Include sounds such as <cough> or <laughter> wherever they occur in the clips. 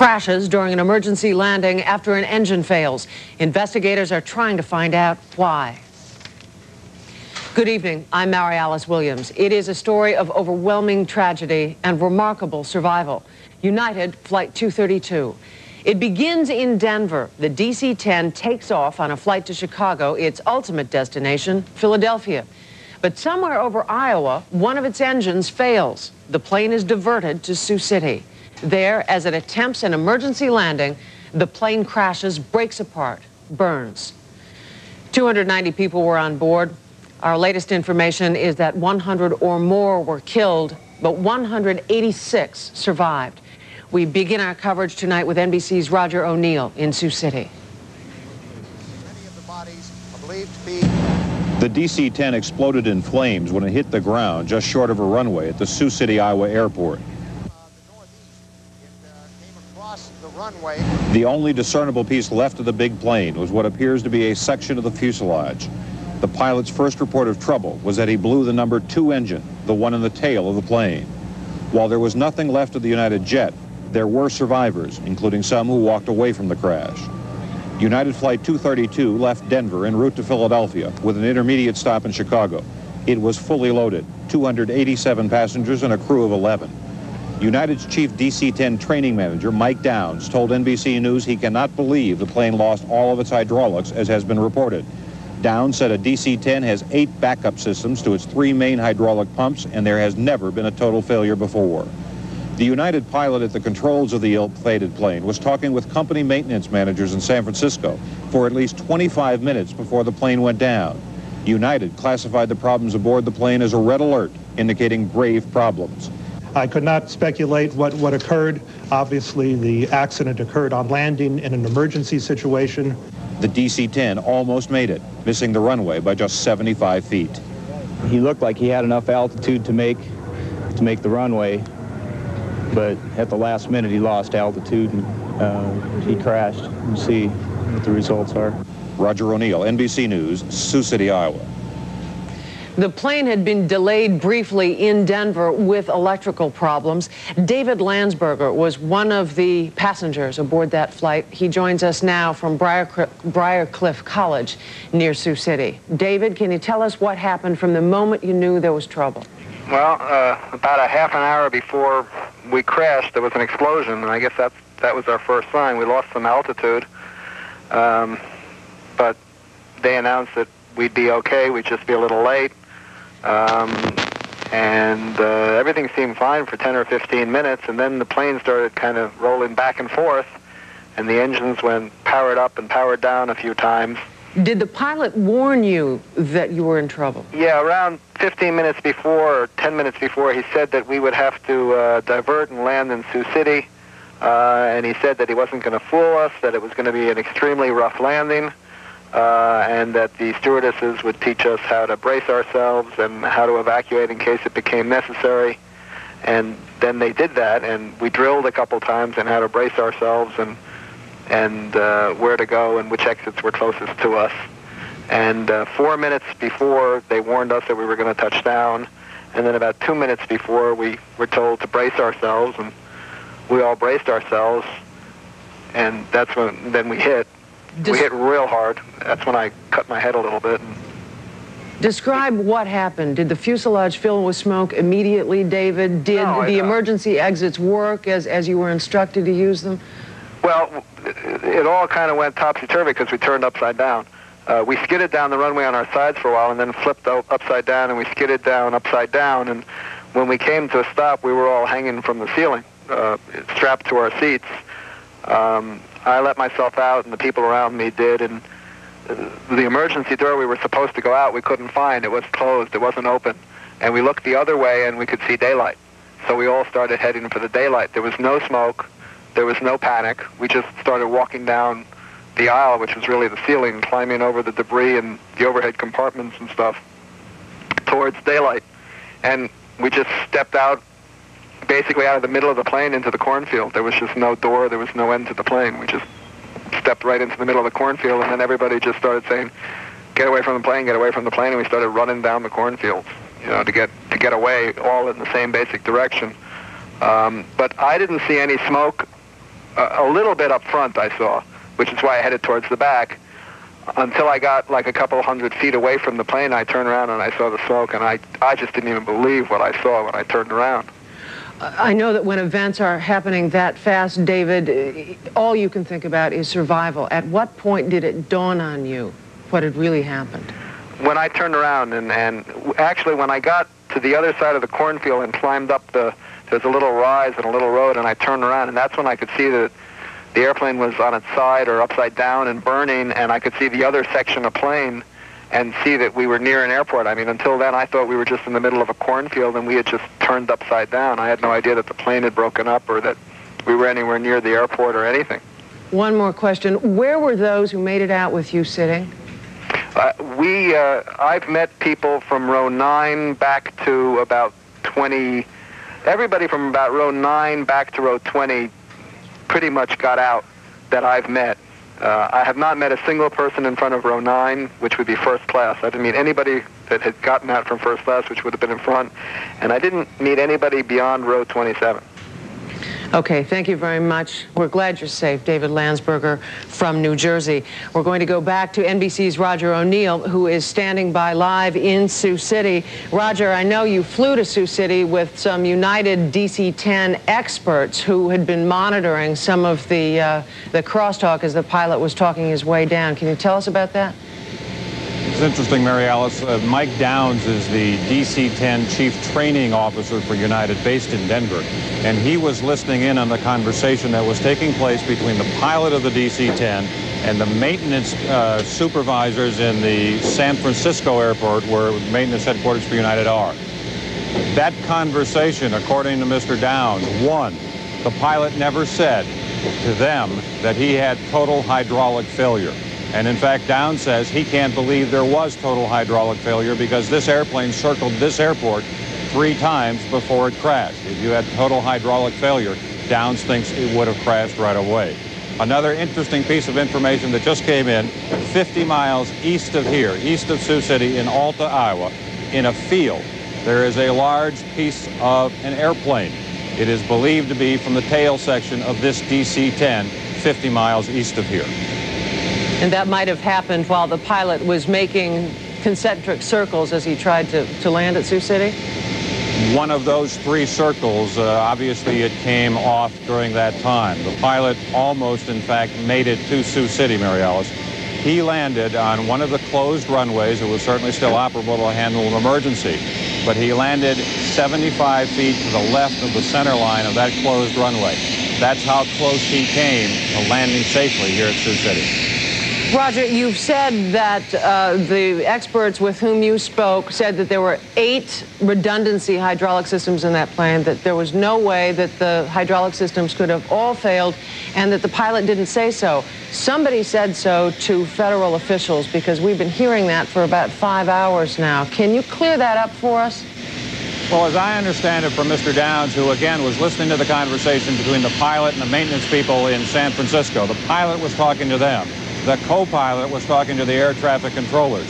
crashes during an emergency landing after an engine fails. Investigators are trying to find out why. Good evening. I'm Mary Alice Williams. It is a story of overwhelming tragedy and remarkable survival. United Flight 232. It begins in Denver. The DC-10 takes off on a flight to Chicago, its ultimate destination, Philadelphia. But somewhere over Iowa, one of its engines fails. The plane is diverted to Sioux City. There, as it attempts an emergency landing, the plane crashes, breaks apart, burns. 290 people were on board. Our latest information is that 100 or more were killed, but 186 survived. We begin our coverage tonight with NBC's Roger O'Neill in Sioux City. The DC-10 exploded in flames when it hit the ground just short of a runway at the Sioux City, Iowa airport. The only discernible piece left of the big plane was what appears to be a section of the fuselage. The pilot's first report of trouble was that he blew the number two engine, the one in the tail of the plane. While there was nothing left of the United jet, there were survivors, including some who walked away from the crash. United Flight 232 left Denver en route to Philadelphia with an intermediate stop in Chicago. It was fully loaded, 287 passengers and a crew of 11. United's chief DC-10 training manager, Mike Downs, told NBC News he cannot believe the plane lost all of its hydraulics, as has been reported. Downs said a DC-10 has eight backup systems to its three main hydraulic pumps, and there has never been a total failure before. The United pilot at the controls of the ill-fated plane was talking with company maintenance managers in San Francisco for at least 25 minutes before the plane went down. United classified the problems aboard the plane as a red alert, indicating grave problems. I could not speculate what, what occurred. Obviously, the accident occurred on landing in an emergency situation. The DC-10 almost made it, missing the runway by just 75 feet. He looked like he had enough altitude to make to make the runway, but at the last minute he lost altitude and uh, he crashed. You see what the results are. Roger O'Neill, NBC News, Sioux City, Iowa. The plane had been delayed briefly in Denver with electrical problems. David Landsberger was one of the passengers aboard that flight. He joins us now from Briarcliff College near Sioux City. David, can you tell us what happened from the moment you knew there was trouble? Well, uh, about a half an hour before we crashed, there was an explosion, and I guess that that was our first sign. We lost some altitude, um, but they announced that we'd be okay. We'd just be a little late, um, and uh, everything seemed fine for 10 or 15 minutes, and then the plane started kind of rolling back and forth, and the engines went powered up and powered down a few times. Did the pilot warn you that you were in trouble? Yeah, around 15 minutes before or 10 minutes before, he said that we would have to uh, divert and land in Sioux City. Uh, and he said that he wasn't going to fool us, that it was going to be an extremely rough landing, uh, and that the stewardesses would teach us how to brace ourselves and how to evacuate in case it became necessary. And then they did that, and we drilled a couple times on how to brace ourselves and and uh, where to go and which exits were closest to us. And uh, four minutes before, they warned us that we were going to touch down. And then about two minutes before, we were told to brace ourselves, and we all braced ourselves. And that's when then we hit. We hit real hard. That's when I cut my head a little bit. Describe what happened. Did the fuselage fill with smoke immediately, David? Did no, the emergency exits work as, as you were instructed to use them? Well, it all kind of went topsy-turvy because we turned upside down. Uh, we skidded down the runway on our sides for a while and then flipped upside down and we skidded down upside down. And when we came to a stop, we were all hanging from the ceiling, uh, strapped to our seats. Um, I let myself out and the people around me did. And uh, the emergency door we were supposed to go out, we couldn't find. It was closed. It wasn't open. And we looked the other way and we could see daylight. So we all started heading for the daylight. There was no smoke. There was no panic. We just started walking down the aisle, which was really the ceiling, climbing over the debris and the overhead compartments and stuff towards daylight. And we just stepped out basically out of the middle of the plane into the cornfield. There was just no door. There was no end to the plane. We just stepped right into the middle of the cornfield, and then everybody just started saying, "Get away from the plane! Get away from the plane!" And we started running down the cornfields, you know, to get to get away, all in the same basic direction. Um, but I didn't see any smoke a, a little bit up front. I saw, which is why I headed towards the back. Until I got like a couple hundred feet away from the plane, I turned around and I saw the smoke, and I I just didn't even believe what I saw when I turned around. I know that when events are happening that fast, David, all you can think about is survival. At what point did it dawn on you what had really happened? When I turned around, and, and actually when I got to the other side of the cornfield and climbed up the, there's a little rise and a little road, and I turned around, and that's when I could see that the airplane was on its side or upside down and burning, and I could see the other section of plane and see that we were near an airport. I mean, until then, I thought we were just in the middle of a cornfield and we had just turned upside down. I had no idea that the plane had broken up or that we were anywhere near the airport or anything. One more question. Where were those who made it out with you sitting? Uh, we, uh, I've met people from row 9 back to about 20, everybody from about row 9 back to row 20 pretty much got out that I've met. Uh, I have not met a single person in front of row 9, which would be first class. I didn't meet anybody that had gotten out from first class, which would have been in front. And I didn't meet anybody beyond row 27. Okay, thank you very much. We're glad you're safe. David Landsberger from New Jersey. We're going to go back to NBC's Roger O'Neill, who is standing by live in Sioux City. Roger, I know you flew to Sioux City with some United DC-10 experts who had been monitoring some of the, uh, the crosstalk as the pilot was talking his way down. Can you tell us about that? It's interesting, Mary Alice. Uh, Mike Downs is the DC-10 Chief Training Officer for United based in Denver. And he was listening in on the conversation that was taking place between the pilot of the DC-10 and the maintenance uh, supervisors in the San Francisco airport where maintenance headquarters for United are. That conversation, according to Mr. Downs, one, the pilot never said to them that he had total hydraulic failure. And in fact, Downs says he can't believe there was total hydraulic failure because this airplane circled this airport three times before it crashed. If you had total hydraulic failure, Downs thinks it would have crashed right away. Another interesting piece of information that just came in, 50 miles east of here, east of Sioux City in Alta, Iowa, in a field, there is a large piece of an airplane. It is believed to be from the tail section of this DC-10, 50 miles east of here. And that might have happened while the pilot was making concentric circles as he tried to, to land at Sioux City? One of those three circles, uh, obviously it came off during that time. The pilot almost, in fact, made it to Sioux City, Mary Alice. He landed on one of the closed runways. It was certainly still operable to handle an emergency. But he landed 75 feet to the left of the center line of that closed runway. That's how close he came to landing safely here at Sioux City. Roger, you've said that uh, the experts with whom you spoke said that there were eight redundancy hydraulic systems in that plane, that there was no way that the hydraulic systems could have all failed, and that the pilot didn't say so. Somebody said so to federal officials because we've been hearing that for about five hours now. Can you clear that up for us? Well, as I understand it from Mr. Downs, who again was listening to the conversation between the pilot and the maintenance people in San Francisco, the pilot was talking to them. The co-pilot was talking to the air traffic controllers.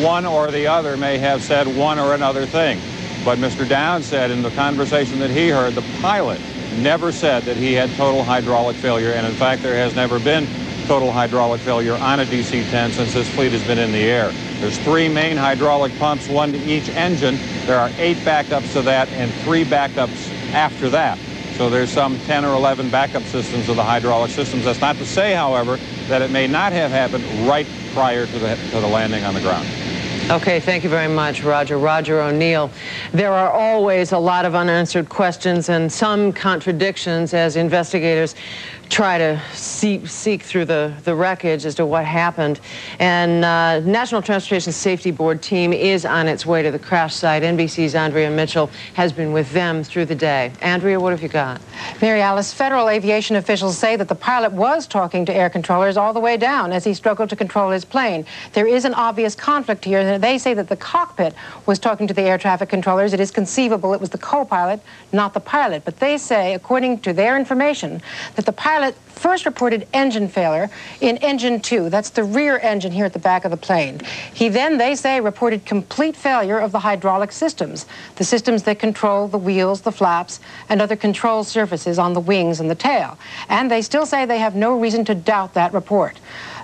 One or the other may have said one or another thing. But Mr. Downs said in the conversation that he heard, the pilot never said that he had total hydraulic failure. And in fact, there has never been total hydraulic failure on a DC-10 since this fleet has been in the air. There's three main hydraulic pumps, one to each engine. There are eight backups to that and three backups after that. So there's some 10 or 11 backup systems of the hydraulic systems. That's not to say, however, that it may not have happened right prior to the, to the landing on the ground. Okay, thank you very much, Roger. Roger O'Neill. There are always a lot of unanswered questions and some contradictions as investigators try to see, seek through the, the wreckage as to what happened. And uh, National Transportation Safety Board team is on its way to the crash site. NBC's Andrea Mitchell has been with them through the day. Andrea, what have you got? Mary Alice, federal aviation officials say that the pilot was talking to air controllers all the way down as he struggled to control his plane. There is an obvious conflict here, they say that the cockpit was talking to the air traffic controllers. It is conceivable it was the co-pilot, not the pilot. But they say, according to their information, that the pilot first reported engine failure in engine two. That's the rear engine here at the back of the plane. He then, they say, reported complete failure of the hydraulic systems, the systems that control the wheels, the flaps, and other control surfaces on the wings and the tail. And they still say they have no reason to doubt that report.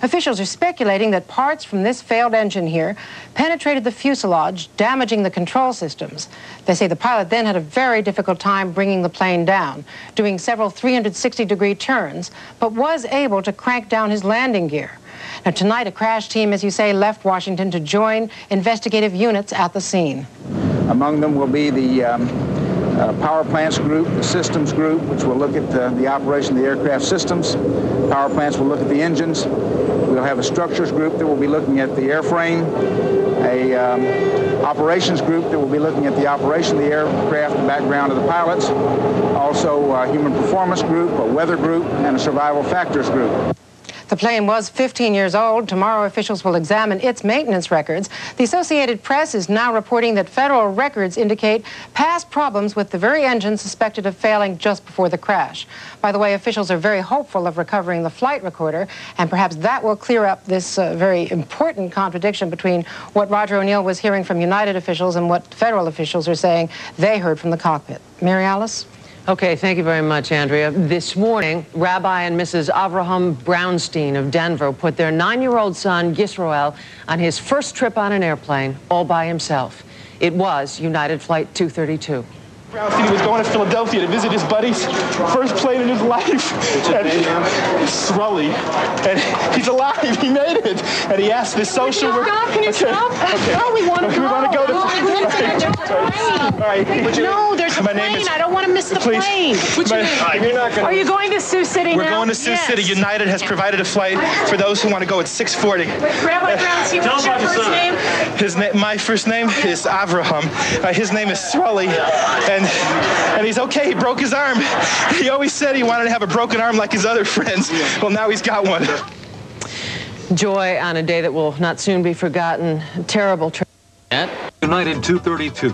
Officials are speculating that parts from this failed engine here penetrated the fuselage, damaging the control systems. They say the pilot then had a very difficult time bringing the plane down, doing several 360 degree turns, but was able to crank down his landing gear. Now, tonight, a crash team, as you say, left Washington to join investigative units at the scene. Among them will be the um, power plants group, the systems group, which will look at uh, the operation of the aircraft systems. Power plants will look at the engines. We'll have a structures group that will be looking at the airframe, a um, operations group that will be looking at the operation of the aircraft, the background of the pilots, also a human performance group, a weather group, and a survival factors group. The plane was 15 years old. Tomorrow, officials will examine its maintenance records. The Associated Press is now reporting that federal records indicate past problems with the very engine suspected of failing just before the crash. By the way, officials are very hopeful of recovering the flight recorder, and perhaps that will clear up this uh, very important contradiction between what Roger O'Neill was hearing from United officials and what federal officials are saying they heard from the cockpit. Mary Alice? Okay, thank you very much, Andrea. This morning, Rabbi and Mrs. Avraham Brownstein of Denver put their nine-year-old son, Yisroel, on his first trip on an airplane all by himself. It was United Flight 232. Brownstein was going to Philadelphia to visit his buddies. First plane in his life. And Srully. And he's alive. He made it. And he asked the social worker. Can you okay. stop? Okay. No, we want to we go. want to go to no, okay. All right. No, there's My plane. name is, I don't want to miss the please. plane. What's your name? You're not gonna- Are you going to Sioux City We're now? going to Sioux yes. City. United has provided a flight for those who want to go at 640. Rabbi Brownstein, what's your first name? His na- my first name is Avraham. Uh, his name is Srully, and and he's okay. He broke his arm. <laughs> He always said he wanted to have a broken arm like his other friends. Well, now he's got one. Joy on a day that will not soon be forgotten. Terrible. Tra- United 232.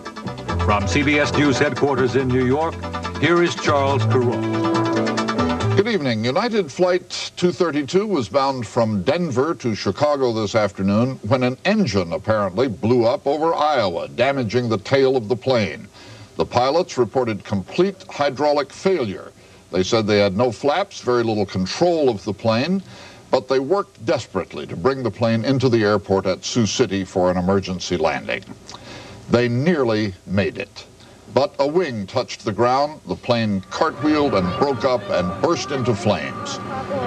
From CBS News headquarters in New York, here is Charles Kuralt. Good evening. United Flight 232 was bound from Denver to Chicago this afternoon when an engine apparently blew up over Iowa, damaging the tail of the plane. The pilots reported complete hydraulic failure. They said they had no flaps, very little control of the plane, but they worked desperately to bring the plane into the airport at Sioux City for an emergency landing. They nearly made it. But a wing touched the ground, the plane cartwheeled and broke up and burst into flames.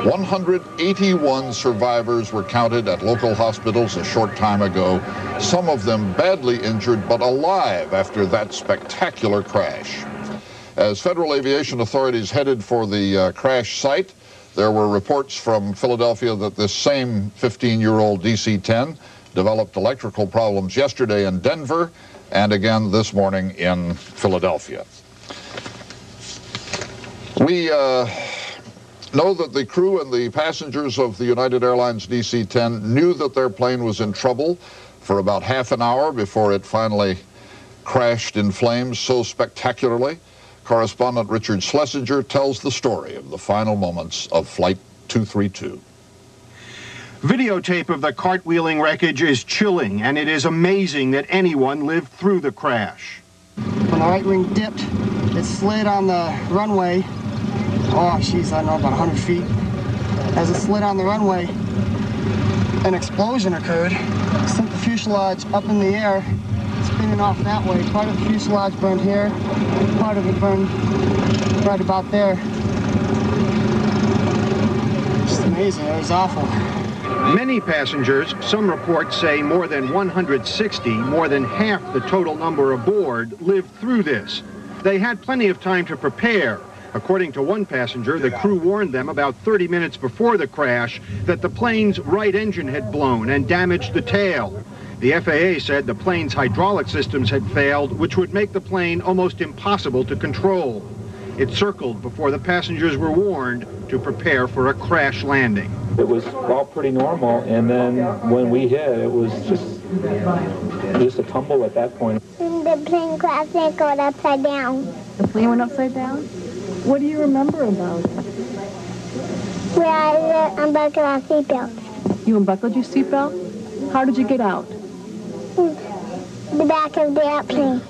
181 survivors were counted at local hospitals a short time ago, some of them badly injured but alive after that spectacular crash. As federal aviation authorities headed for the uh, crash site, there were reports from Philadelphia that this same 15-year-old DC-10 developed electrical problems yesterday in Denver and again this morning in Philadelphia. We uh, know that the crew and the passengers of the United Airlines DC-10 knew that their plane was in trouble for about half an hour before it finally crashed in flames so spectacularly. Correspondent Richard Schlesinger tells the story of the final moments of Flight 232. Videotape of the cartwheeling wreckage is chilling, and it is amazing that anyone lived through the crash. When the right wing dipped, it slid on the runway. Oh, geez, I know, about 100 feet. As it slid on the runway, an explosion occurred. Sent the fuselage up in the air, spinning off that way. Part of the fuselage burned here, part of it burned right about there. Just amazing. It was awful. Many passengers, some reports say more than 160, more than half the total number aboard, lived through this. They had plenty of time to prepare. According to one passenger, the crew warned them about 30 minutes before the crash that the plane's right engine had blown and damaged the tail. The FAA said the plane's hydraulic systems had failed, which would make the plane almost impossible to control. It circled before the passengers were warned to prepare for a crash landing. It was all pretty normal, and then when we hit, it was just Just a tumble at that point. The plane crashed and got upside down. The plane went upside down? What do you remember about it? Where I uh, unbuckled our seatbelt. You unbuckled your seatbelt? How did you get out? The back of the airplane.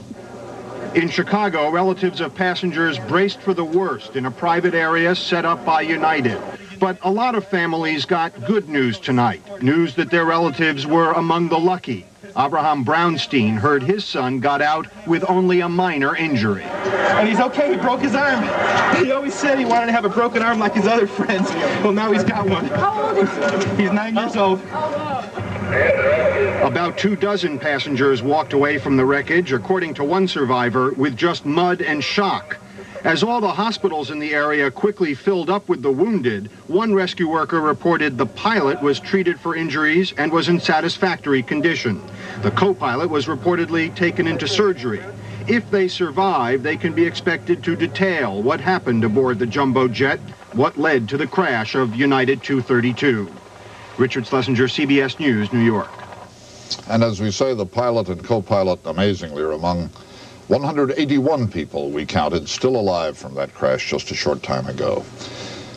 In Chicago, relatives of passengers braced for the worst in a private area set up by United. But a lot of families got good news tonight. News that their relatives were among the lucky. Abraham Brownstein heard his son got out with only a minor injury. And he's okay. He broke his arm. He always said he wanted to have a broken arm like his other friends. Well, now he's got one. How old is he? He's nine years old. About two dozen passengers walked away from the wreckage, according to one survivor, with just mud and shock. As all the hospitals in the area quickly filled up with the wounded, one rescue worker reported the pilot was treated for injuries and was in satisfactory condition. The co-pilot was reportedly taken into surgery. If they survive, they can be expected to detail what happened aboard the jumbo jet, what led to the crash of United 232. Richard Schlesinger, CBS News, New York. And as we say, the pilot and co-pilot, amazingly, are among 181 people we counted still alive from that crash just a short time ago.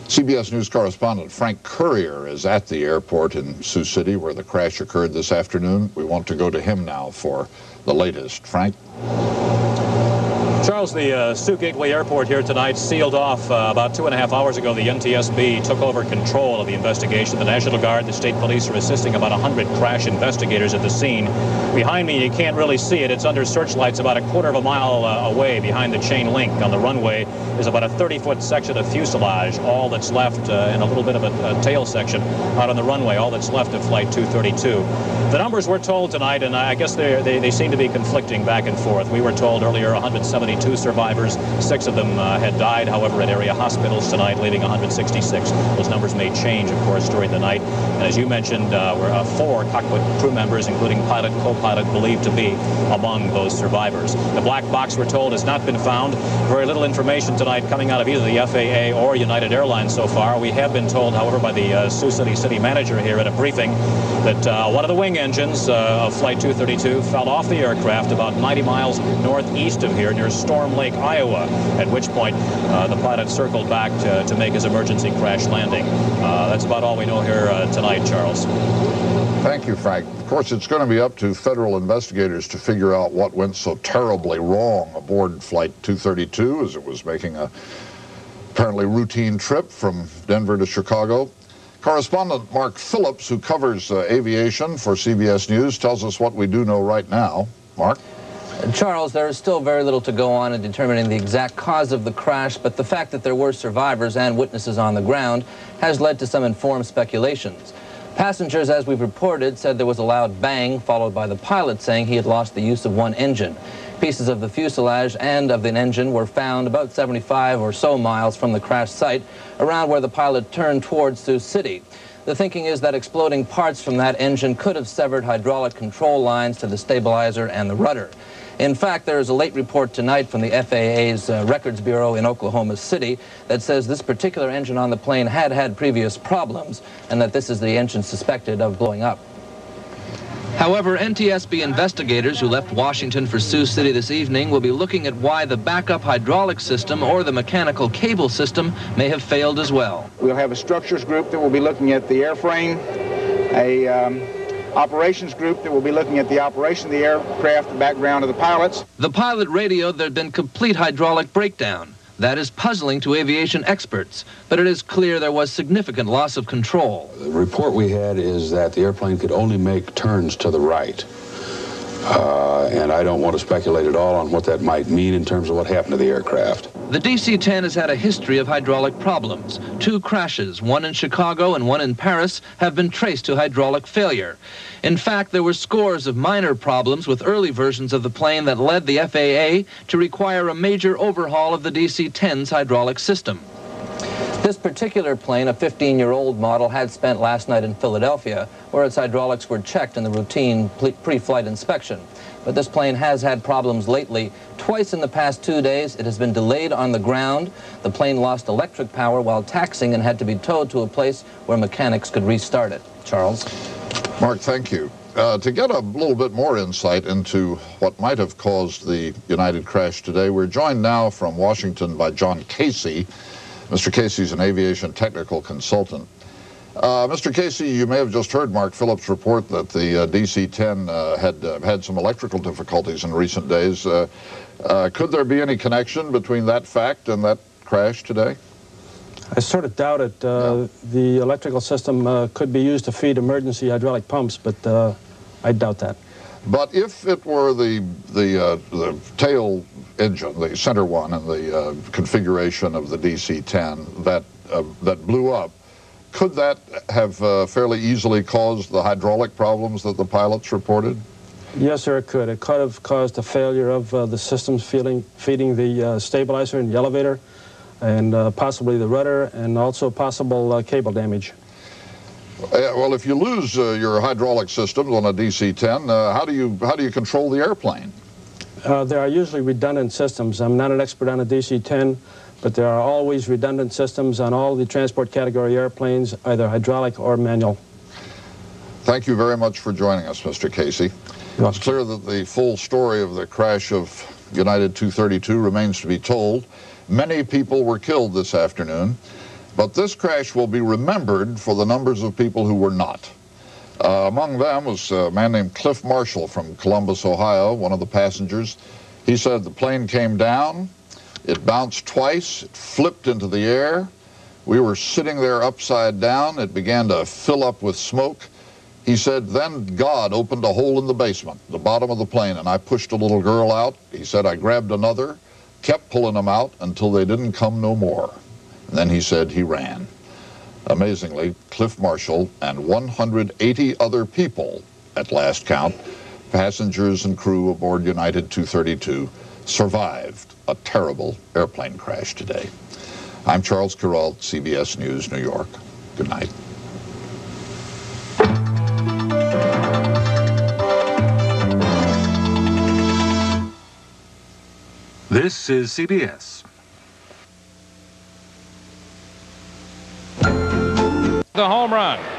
CBS News correspondent Frank Currier is at the airport in Sioux City where the crash occurred this afternoon. We want to go to him now for the latest. Frank? Charles, the uh, Sioux Gateway Airport here tonight sealed off uh, about two and a half hours ago. The NTSB took over control of the investigation. The National Guard, the state police are assisting about 100 crash investigators at the scene. Behind me, you can't really see it. It's under searchlights about a quarter of a mile uh, away behind the chain link on the runway is about a 30-foot section of fuselage. All that's left uh, and a little bit of a, a, tail section out on the runway. All that's left of Flight 232. The numbers we're told tonight, and I guess they, they seem to be conflicting back and forth. We were told earlier 170 72 survivors. Six of them uh, had died, however, at area hospitals tonight, leaving 166. Those numbers may change, of course, during the night. And as you mentioned, uh, were uh, four cockpit crew members, including pilot, co-pilot, believed to be among those survivors. The black box, we're told, has not been found. Very little information tonight coming out of either the FAA or United Airlines so far. We have been told, however, by the uh, Sioux City city manager here at a briefing that uh, one of the wing engines uh, of Flight 232 fell off the aircraft about 90 miles northeast of here near Storm Lake, Iowa, at which point uh, the pilot circled back to, to make his emergency crash landing. Uh, that's about all we know here uh, tonight, Charles. Thank you, Frank. Of course, it's going to be up to federal investigators to figure out what went so terribly wrong aboard Flight 232 as it was making a apparently routine trip from Denver to Chicago. Correspondent Mark Phillips, who covers uh, aviation for CBS News, tells us what we do know right now. Mark? Charles, there is still very little to go on in determining the exact cause of the crash, but the fact that there were survivors and witnesses on the ground has led to some informed speculations. Passengers, as we've reported, said there was a loud bang, followed by the pilot saying he had lost the use of one engine. Pieces of the fuselage and of the engine were found about 75 or so miles from the crash site, around where the pilot turned towards Sioux City. The thinking is that exploding parts from that engine could have severed hydraulic control lines to the stabilizer and the rudder. In fact, there is a late report tonight from the FAA's uh, Records Bureau in Oklahoma City that says this particular engine on the plane had had previous problems and that this is the engine suspected of blowing up. However, NTSB investigators who left Washington for Sioux City this evening will be looking at why the backup hydraulic system or the mechanical cable system may have failed as well. We'll have a structures group that will be looking at the airframe, a um, operations group that will be looking at the operation of the aircraft, the background of the pilots. The pilot radioed there had been complete hydraulic breakdown. That is puzzling to aviation experts, but it is clear there was significant loss of control. The report we had is that the airplane could only make turns to the right. Uh, and I don't want to speculate at all on what that might mean in terms of what happened to the aircraft. The DC-10 has had a history of hydraulic problems. Two crashes, one in Chicago and one in Paris, have been traced to hydraulic failure. In fact, there were scores of minor problems with early versions of the plane that led the FAA to require a major overhaul of the DC-10's hydraulic system. This particular plane, a 15-year-old model, had spent last night in Philadelphia, where its hydraulics were checked in the routine pre-flight inspection. But this plane has had problems lately. Twice in the past two days, it has been delayed on the ground. The plane lost electric power while taxiing and had to be towed to a place where mechanics could restart it. Charles? Mark, thank you. Uh, to get a little bit more insight into what might have caused the United crash today, we're joined now from Washington by John Casey. Mr. Casey is an aviation technical consultant. Uh, Mr. Casey, you may have just heard Mark Phillips report that the uh, DC-10 uh, had uh, had some electrical difficulties in recent days. Uh, uh, could there be any connection between that fact and that crash today? I sort of doubt it. Uh, The electrical system uh, could be used to feed emergency hydraulic pumps, but uh, I doubt that. But if it were the the uh, the tail engine, the center one, and the uh, configuration of the DC-10 that uh, that blew up, could that have uh, fairly easily caused the hydraulic problems that the pilots reported? Yes, sir, it could. It could have caused a failure of uh, the systems feeding, feeding the uh, stabilizer and the elevator, and possibly the rudder, and also possible cable damage. Uh, well, if you lose uh, your hydraulic systems on a DC-10, uh, how do you how do you control the airplane? Uh, there are usually redundant systems. I'm not an expert on a DC-10, but there are always redundant systems on all the transport category airplanes, either hydraulic or manual. Thank you very much for joining us, Mr. Casey. It's clear that the full story of the crash of United 232 remains to be told. Many people were killed this afternoon, but this crash will be remembered for the numbers of people who were not. Uh, among them was a man named Cliff Marshall from Columbus, Ohio, one of the passengers. He said the plane came down, it bounced twice, it flipped into the air. We were sitting there upside down. It began to fill up with smoke. He said, then God opened a hole in the basement, the bottom of the plane, and I pushed a little girl out. He said, I grabbed another, kept pulling them out until they didn't come no more. Then he said he ran. Amazingly, Cliff Marshall and 180 other people, at last count, passengers and crew aboard United 232, survived a terrible airplane crash today. I'm Charles Kuralt, CBS News, New York. Good night. This is CBS. The home run.